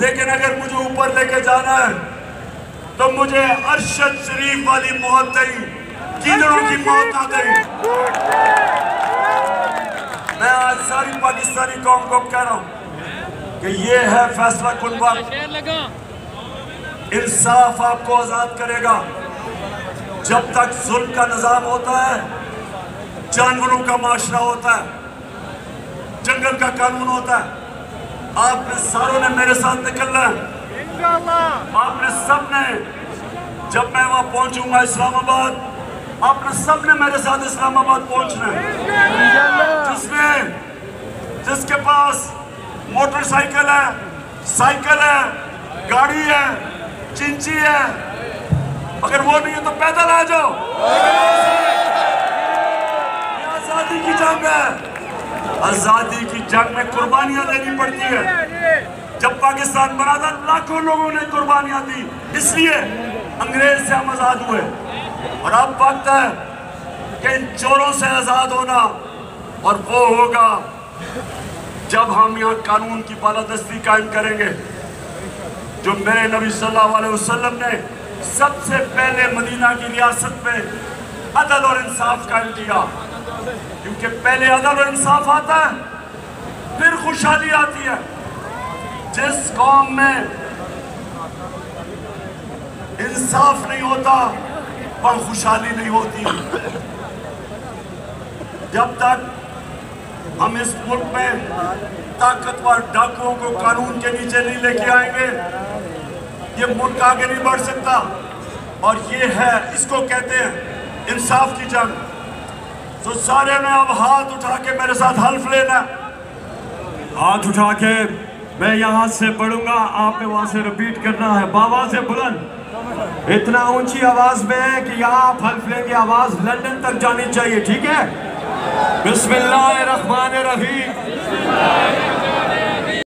لیکن اگر مجھے اوپر لے کے جانا ہے، تو مجھے ارشد شریف والی موت دئی گیدڑوں کی موت آ گئی۔ میں آج ساری پاکستانی قوم کو کہہ رہا ہوں کہ یہ ہے فیصلہ کن وقت انصاف آپ کو آزاد کرے گا۔ جب تک ظلم کا نظام ہوتا ہے، جانوروں کا معاشرہ ہوتا ہے، جنگل کا قانون ہوتا ہے آپ نے ساروں نے میرے ساتھ نکلنا ہے۔ آپ نے سب نے جب میں وہاں پہنچوں گا اسلام آباد آپ نے سب نے میرے ساتھ اسلام آباد پہنچنا ہے۔ جس میں جس کے پاس موٹر سائیکل ہے سائیکل ہے گاڑی ہے چنچی ہے۔ اگر وہ نہیں ہے تو پیدل آ جاؤ۔ یہ آزادی کی جنگ ہے۔ آزادی کی جنگ میں قربانیاں دینی پڑتی ہے جب پاکستان بنا تھا، لاکھوں لوگوں نے قربانیاں دی۔ اس لیے انگریز سے ہم آزاد ہوئے۔ اور اب وقت ہے کہ ان چوروں سے آزاد ہونا اور وہ ہوگا جب ہم یہاں قانون کی بالادستی قائم کریں گے۔ جو میرے نبی صلی اللہ علیہ وسلم نے سب سے پہلے مدینہ کی ریاست میں عدل اور انصاف قائم کیا۔ کیونکہ پہلے عدل انصاف آتا ہے، پھر خوشحالی آتی ہے۔ جس قوم میں انصاف نہیں ہوتا، پر خوشحالی نہیں ہوتی۔ جب تک ہم اس ملک میں طاقتور ڈاکوؤں کو قانون کے نیچے نہیں لے کے آئیں گے، یہ ملک آگے نہیں بڑھ سکتا۔ اور یہ ہے، اس کو کہتے ہیں انصاف کی جنگ۔ تو سارے نے اب ہاتھ اٹھا کے میرے ساتھ حلف لینا۔ ہاتھ اٹھا کے میں یہاں سے پڑھوں گا۔ آپ نے وہاں سے رپیٹ کرنا ہے۔ بابا سے بلند۔ اتنا اونچی آواز میں ہے کہ یہاں آپ حلف لیں گے۔ آواز لندن تک جانی چاہیے، ٹھیک ہے؟ بسم اللہ الرحمن الرحیم۔